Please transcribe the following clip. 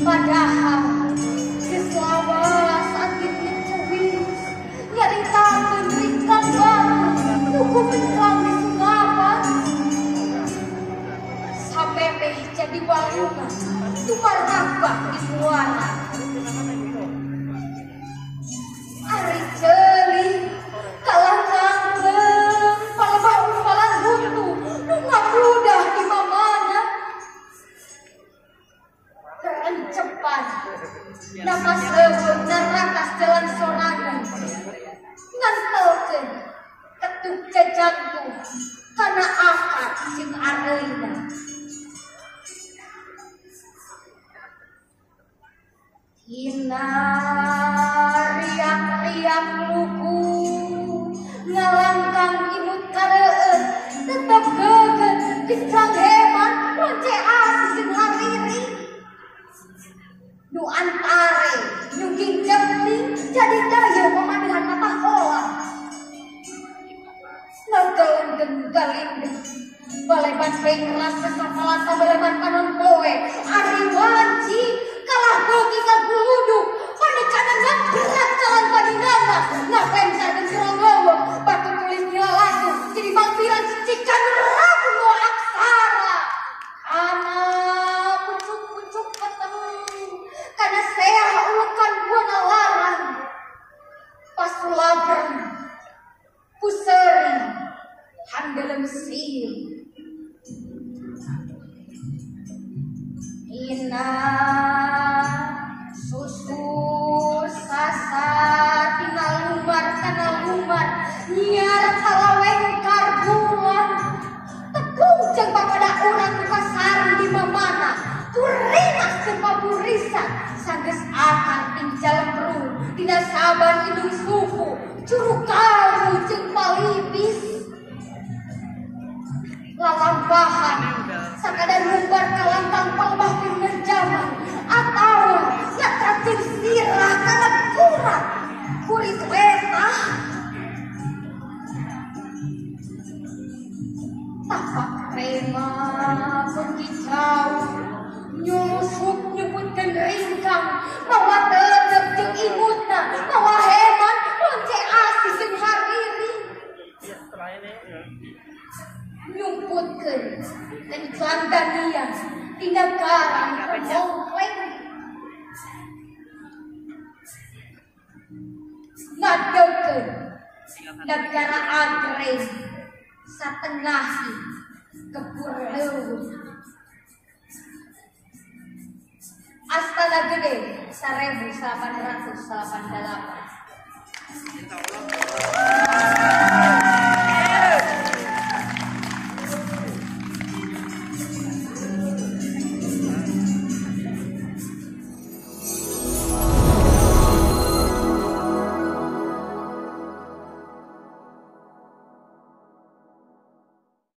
Padahal keselawasaan itu cewis Nyarita penerikan baru Tuku mencang di sungapan Sampai peh jadi walungan Tumar nabak di muara ketuk jajantung kana akad jeung areina Hina riak-riak luku Ngalangkang imut kareun Tetep geugeun Kisang hebat Lonce asis jeung hariri Nu antare Nyuging jempling Jadi daya Nagaleun galindeng Baleban penglas kesapalan sabaleban kanon poe Ari wanci kalah gogi kaguluduk Sil Ina susu sasar tina lumar kana lumar nyiar kalaweng karbuan. Urang nu pasar di mamana turinas jeung paburisan sanggeus akan tinggal peru. Tina saban indung suku. Curug kalbu jeung palipis lalampahan sakadar lumbar kalangkang palbah pindah zaman atau nyatratin sirah kana kurang. Kulit wetah tapak rema pergi jauh. Nyusup nyebutkan ringkang. Mawa tetep jeung imutna kelandanian di negara pemongkleng ngadekeun negara agreng satengahi kepur leuweung Astana Gede 1888